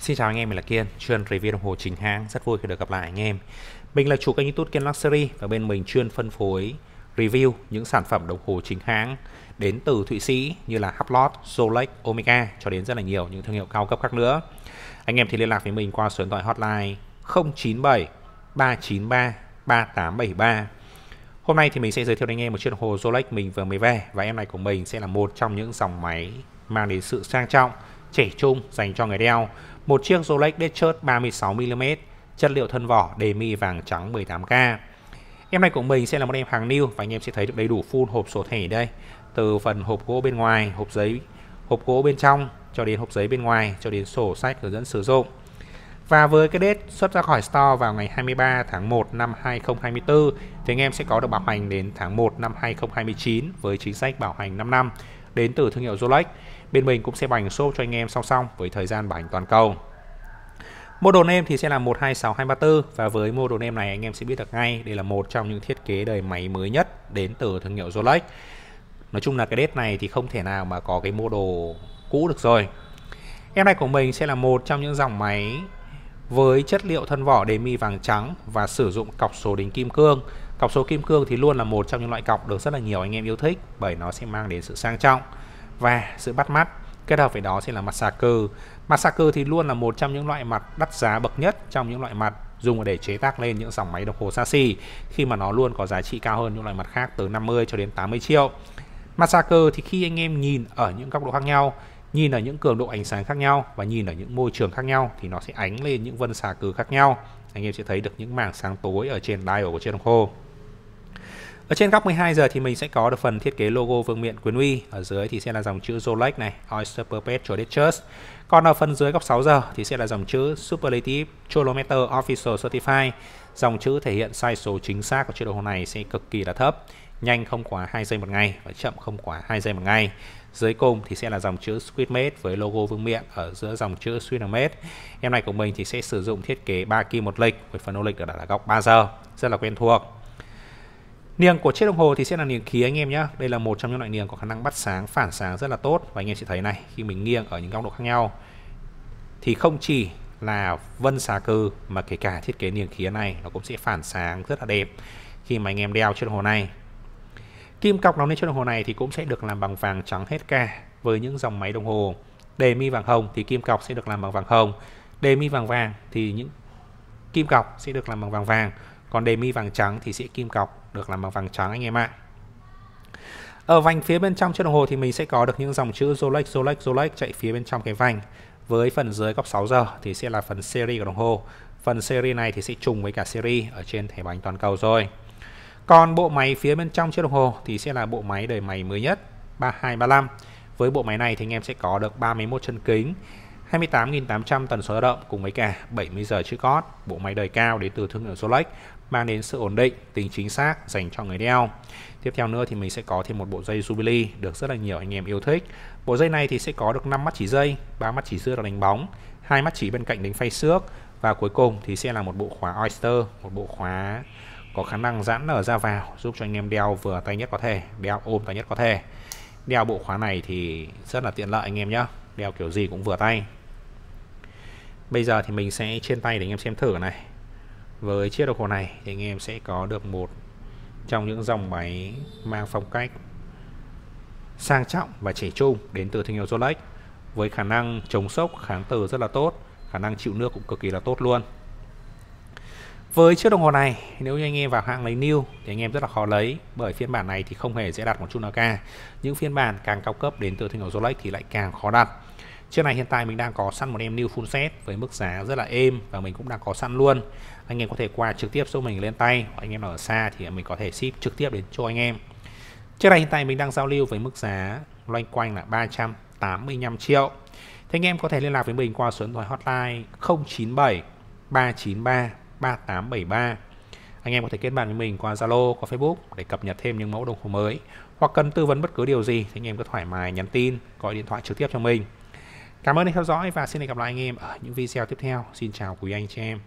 Xin chào anh em, mình là Kiên, chuyên review đồng hồ chính hãng, rất vui khi được gặp lại anh em. Mình là chủ kênh YouTube Kiên Luxury và bên mình chuyên phân phối review những sản phẩm đồng hồ chính hãng đến từ Thụy Sĩ như là Hublot, Rolex, Omega cho đến rất là nhiều những thương hiệu cao cấp khác nữa. Anh em thì liên lạc với mình qua số điện thoại hotline 097 393 3873. Hôm nay thì mình sẽ giới thiệu đến anh em một chiếc đồng hồ Rolex mình vừa mới về và em này của mình sẽ là một trong những dòng máy mang đến sự sang trọng, trẻ trung dành cho người đeo một chiếc Rolex Datejust 36mm, chất liệu thân vỏ đề mi vàng trắng 18K. Em này của mình sẽ là một em hàng new và anh em sẽ thấy được đầy đủ full hộp sổ thẻ đây. Từ phần hộp gỗ bên ngoài, hộp giấy, hộp gỗ bên trong cho đến hộp giấy bên ngoài cho đến sổ sách hướng dẫn sử dụng. Và với cái date xuất ra khỏi store vào ngày 23 tháng 1 năm 2024 thì anh em sẽ có được bảo hành đến tháng 1 năm 2029 với chính sách bảo hành 5 năm đến từ thương hiệu Rolex. Bên mình cũng sẽ bành shop cho anh em song song với thời gian bảo toàn cầu. Model name thì sẽ là 126234 và với model name này anh em sẽ biết được ngay, đây là một trong những thiết kế đời máy mới nhất đến từ thương hiệu Rolex. Nói chung là cái date này thì không thể nào mà có cái model cũ được rồi. Em này của mình sẽ là một trong những dòng máy với chất liệu thân vỏ đề mi vàng trắng và sử dụng cọc số đính kim cương. Cọc số kim cương thì luôn là một trong những loại cọc được rất là nhiều anh em yêu thích bởi nó sẽ mang đến sự sang trọng và sự bắt mắt. Kết hợp với đó sẽ là mặt xà cừ. Mặt xà cừ thì luôn là một trong những loại mặt đắt giá bậc nhất trong những loại mặt dùng để chế tác lên những dòng máy đồng hồ xa xỉ khi mà nó luôn có giá trị cao hơn những loại mặt khác từ 50 cho đến 80 triệu. Mặt xà cừ thì khi anh em nhìn ở những góc độ khác nhau nhìn ở những cường độ ánh sáng khác nhau và nhìn ở những môi trường khác nhau thì nó sẽ ánh lên những vân xà cừ khác nhau. Anh em sẽ thấy được những mảng sáng tối ở trên dial của chiếc đồng hồ. Ở trên góc 12 giờ thì mình sẽ có được phần thiết kế logo vương miện quyền uy. Ở dưới thì sẽ là dòng chữ Rolex này, Oyster Perpetual Datejust còn ở phần dưới góc 6 giờ thì sẽ là dòng chữ Superlative Chronometer Official Certified dòng chữ thể hiện sai số chính xác của chiếc đồng hồ này sẽ cực kỳ là thấp. Nhanh không quá 2 giây một ngày và chậm không quá 2 giây một ngày. Dưới cùng thì sẽ là dòng chữ Squidmate với logo vương miện ở giữa dòng chữ Sweetmade em này của mình thì sẽ sử dụng thiết kế 3 kim một lịch với phần ô lịch ở là góc 3 giờ. Rất là quen thuộc. Niềng của chiếc đồng hồ thì sẽ là niềng khí anh em nhé. Đây là một trong những loại niềng có khả năng bắt sáng, phản sáng rất là tốt. Và anh em sẽ thấy này khi mình nghiêng ở những góc độ khác nhau thì không chỉ là vân xà cừ, mà kể cả thiết kế niềng khí này nó cũng sẽ phản sáng rất là đẹp khi mà anh em đeo chiếc đồng hồ này. Kim cọc đóng lên chiếc đồng hồ này thì cũng sẽ được làm bằng vàng trắng hết cả với những dòng máy đồng hồ. Đề mi vàng hồng thì kim cọc sẽ được làm bằng vàng hồng. Đề mi vàng vàng thì những kim cọc sẽ được làm bằng vàng vàng. Còn đề mi vàng trắng thì sẽ kim cọc được làm bằng vàng trắng anh em ạ. Ở vành phía bên trong chiếc đồng hồ thì mình sẽ có được những dòng chữ Rolex Rolex Rolex chạy phía bên trong cái vành với phần dưới góc 6 giờ thì sẽ là phần series của đồng hồ phần series này thì sẽ trùng với cả series ở trên thẻ bánh toàn cầu rồi còn bộ máy phía bên trong chiếc đồng hồ thì sẽ là bộ máy đời máy mới nhất 3235. Với bộ máy này thì anh em sẽ có được 31 chân kính, 28.800 tần số lao động cùng với cả 70 giờ chữ cót. Bộ máy đời cao đến từ thương hiệu Rolex mang đến sự ổn định, tính chính xác dành cho người đeo. Tiếp theo nữa thì mình sẽ có thêm một bộ dây Jubilee được rất là nhiều anh em yêu thích. Bộ dây này thì sẽ có được 5 mắt chỉ dây, 3 mắt chỉ dưa là đánh bóng, hai mắt chỉ bên cạnh đánh phay xước và cuối cùng thì sẽ là một bộ khóa Oyster, một bộ khóa có khả năng giãn nở ra vào giúp cho anh em đeo vừa tay nhất có thể đeo ôm tay nhất có thể đeo bộ khóa này thì rất là tiện lợi anh em nhé đeo kiểu gì cũng vừa tay bây giờ thì mình sẽ trên tay để anh em xem thử này với chiếc đồng hồ này thì anh em sẽ có được một trong những dòng máy mang phong cách sang trọng và trẻ trung đến từ thương hiệu Rolex với khả năng chống sốc kháng từ rất là tốt khả năng chịu nước cũng cực kỳ là tốt luôn với chiếc đồng hồ này, nếu như anh em vào hãng lấy new thì anh em rất là khó lấy bởi phiên bản này thì không hề dễ đặt một chút nào cả. Những phiên bản càng cao cấp đến từ thương hiệu Rolex thì lại càng khó đặt. Chiếc này hiện tại mình đang có sẵn một em new full set với mức giá rất là êm và mình cũng đang có sẵn luôn. Anh em có thể qua trực tiếp số mình lên tay, hoặc anh em ở xa thì mình có thể ship trực tiếp đến cho anh em. Chiếc này hiện tại mình đang giao lưu với mức giá loanh quanh là 385 triệu. Thế anh em có thể liên lạc với mình qua số điện thoại hotline 097 393 3873. Anh em có thể kết bạn với mình qua Zalo, qua Facebook để cập nhật thêm những mẫu đồng hồ mới. Hoặc cần tư vấn bất cứ điều gì thì anh em cứ thoải mái nhắn tin, gọi điện thoại trực tiếp cho mình. Cảm ơn anh theo dõi và xin hẹn gặp lại anh em ở những video tiếp theo. Xin chào quý anh chị em.